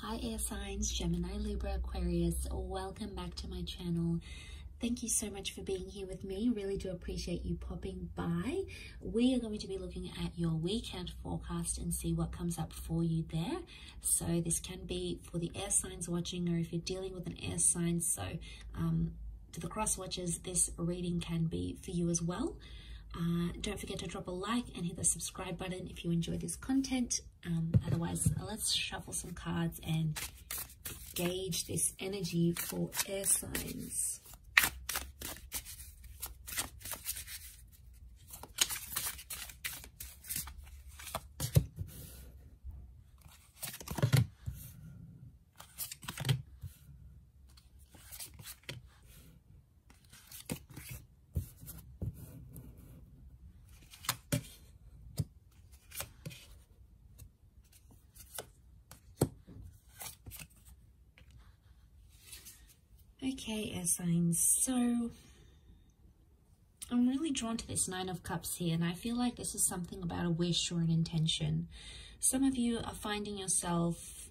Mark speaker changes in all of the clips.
Speaker 1: Hi air signs, Gemini, Libra, Aquarius. Welcome back to my channel. Thank you so much for being here with me. Really do appreciate you popping by. We are going to be looking at your weekend forecast and see what comes up for you there. So this can be for the air signs watching or if you're dealing with an air sign. So um, to the cross watchers, this reading can be for you as well. Uh, don't forget to drop a like and hit the subscribe button if you enjoy this content. Um, otherwise, let's shuffle some cards and gauge this energy for air signs. Okay, air signs. So I'm really drawn to this Nine of Cups here, and I feel like this is something about a wish or an intention. Some of you are finding yourself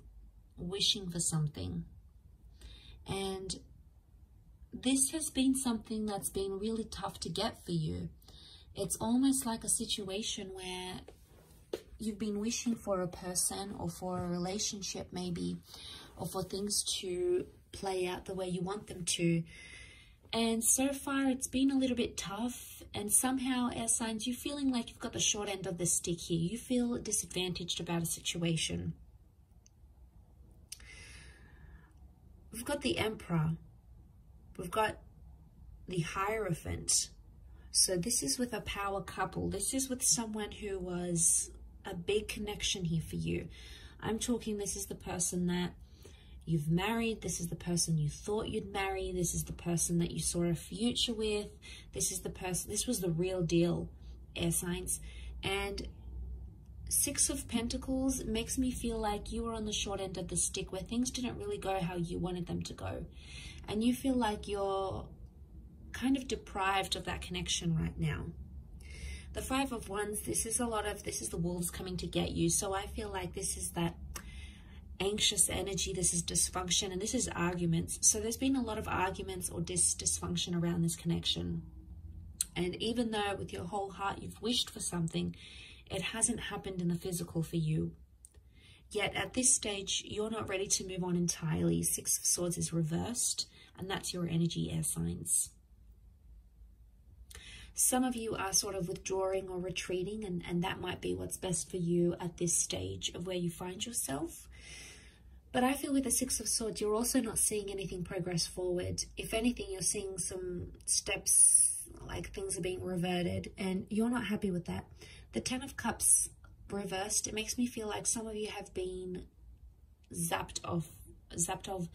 Speaker 1: wishing for something. And this has been something that's been really tough to get for you. It's almost like a situation where you've been wishing for a person or for a relationship maybe, or for things to play out the way you want them to. And so far, it's been a little bit tough. And somehow, air signs, you're feeling like you've got the short end of the stick here. You feel disadvantaged about a situation. We've got the Emperor. We've got the Hierophant. So this is with a power couple. This is with someone who was a big connection here for you. I'm talking this is the person that you've married. This is the person you thought you'd marry. This is the person that you saw a future with. This is the person, this was the real deal, air signs. And Six of Pentacles makes me feel like you were on the short end of the stick where things didn't really go how you wanted them to go. And you feel like you're kind of deprived of that connection right now. The Five of Wands, this is a lot of, this is the wolves coming to get you. So I feel like this is that anxious energy, this is dysfunction, and this is arguments. So there's been a lot of arguments or dis dysfunction around this connection. And even though with your whole heart you've wished for something, it hasn't happened in the physical for you. Yet at this stage, you're not ready to move on entirely. Six of Swords is reversed, and that's your energy air signs. Some of you are sort of withdrawing or retreating, and, and that might be what's best for you at this stage of where you find yourself. But I feel with the Six of Swords, you're also not seeing anything progress forward. If anything, you're seeing some steps, like things are being reverted, and you're not happy with that. The Ten of Cups reversed, it makes me feel like some of you have been zapped off, zapped of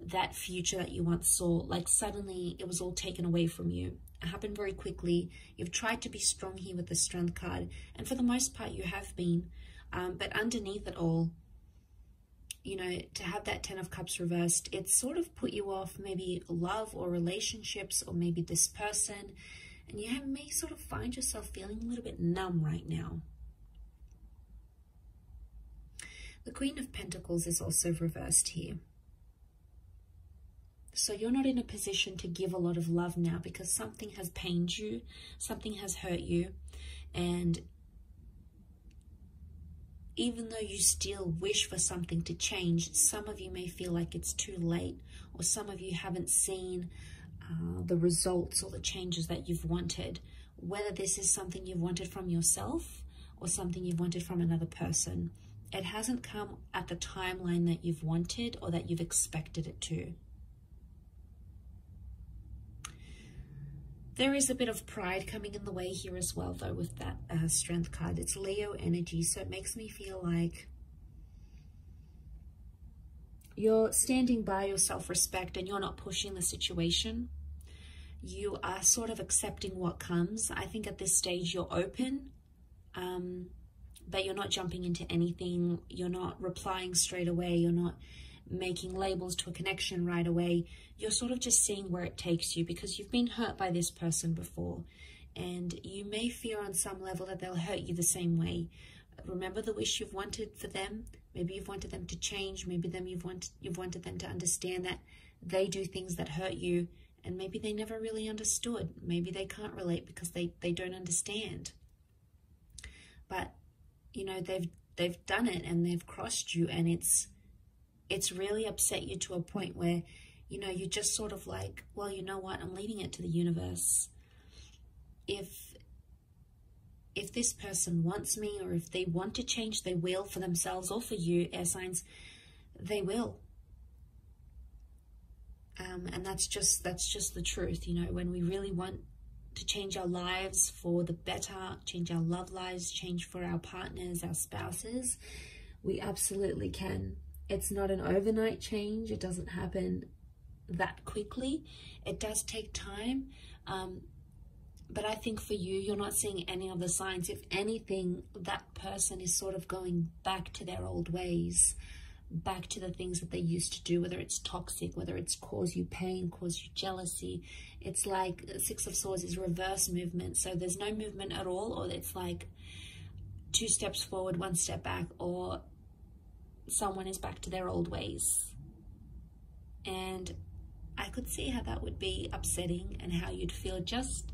Speaker 1: that future that you once saw. Like suddenly it was all taken away from you. It happened very quickly. You've tried to be strong here with the Strength card, and for the most part, you have been. Um, but underneath it all, you know, to have that Ten of Cups reversed, it's sort of put you off maybe love or relationships or maybe this person. And you may sort of find yourself feeling a little bit numb right now. The Queen of Pentacles is also reversed here. So you're not in a position to give a lot of love now because something has pained you, something has hurt you, and even though you still wish for something to change, some of you may feel like it's too late, or some of you haven't seen uh, the results or the changes that you've wanted, whether this is something you've wanted from yourself or something you've wanted from another person. It hasn't come at the timeline that you've wanted or that you've expected it to. There is a bit of pride coming in the way here as well, though, with that uh, strength card. It's Leo energy, so it makes me feel like you're standing by your self-respect and you're not pushing the situation. You are sort of accepting what comes. I think at this stage you're open, um, but you're not jumping into anything. You're not replying straight away. You're not making labels to a connection right away. You're sort of just seeing where it takes you because you've been hurt by this person before and you may fear on some level that they'll hurt you the same way. Remember the wish you've wanted for them? Maybe you've wanted them to change. Maybe them you've wanted you've wanted them to understand that they do things that hurt you and maybe they never really understood. Maybe they can't relate because they, they don't understand. But you know, they've they've done it and they've crossed you and it's it's really upset you to a point where, you know, you're just sort of like, well, you know what, I'm leaving it to the universe. If if this person wants me or if they want to change, they will for themselves or for you, air signs, they will. Um, and that's just that's just the truth, you know, when we really want to change our lives for the better, change our love lives, change for our partners, our spouses, we absolutely can. It's not an overnight change. It doesn't happen that quickly. It does take time. Um, but I think for you, you're not seeing any of the signs. If anything, that person is sort of going back to their old ways, back to the things that they used to do, whether it's toxic, whether it's cause you pain, cause you jealousy. It's like Six of Swords is reverse movement. So there's no movement at all, or it's like two steps forward, one step back, or someone is back to their old ways. And I could see how that would be upsetting and how you'd feel just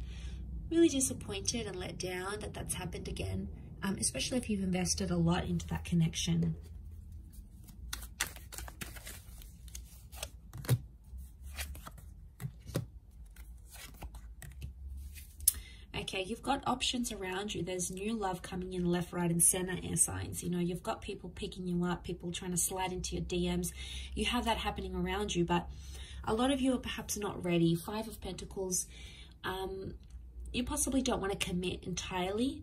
Speaker 1: really disappointed and let down that that's happened again, um, especially if you've invested a lot into that connection. okay you've got options around you. There's new love coming in left right and center air signs. You know you've got people picking you up people trying to slide into your dms you have that happening around you but a lot of you are perhaps not ready. Five of pentacles um, you possibly don't want to commit entirely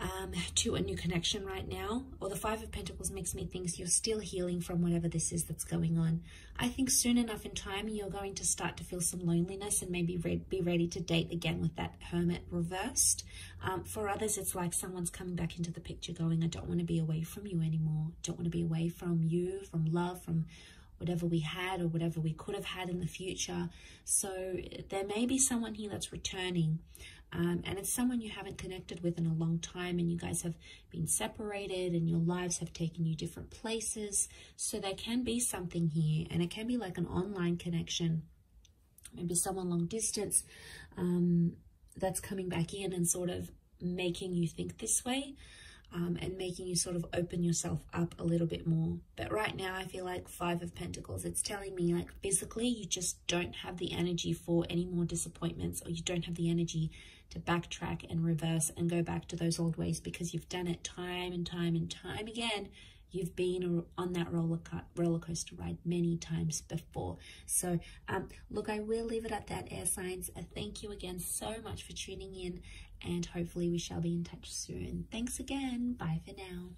Speaker 1: um, to a new connection right now. Or the Five of Pentacles makes me think you're still healing from whatever this is that's going on. I think soon enough in time, you're going to start to feel some loneliness and maybe re be ready to date again with that Hermit reversed. Um, for others, it's like someone's coming back into the picture going, I don't want to be away from you anymore. Don't want to be away from you, from love, from whatever we had or whatever we could have had in the future. So there may be someone here that's returning. Um, and it's someone you haven't connected with in a long time and you guys have been separated and your lives have taken you different places. So there can be something here and it can be like an online connection. Maybe someone long distance um, that's coming back in and sort of making you think this way um, and making you sort of open yourself up a little bit more. But right now, I feel like Five of Pentacles, it's telling me like physically, you just don't have the energy for any more disappointments or you don't have the energy to backtrack and reverse and go back to those old ways because you've done it time and time and time again. You've been on that roller, co roller coaster ride many times before. So, um, look, I will leave it at that, air signs. Uh, thank you again so much for tuning in and hopefully we shall be in touch soon. Thanks again. Bye for now.